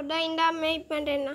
இதா இந்தா மேய்க் பண்ணுறேண்ணா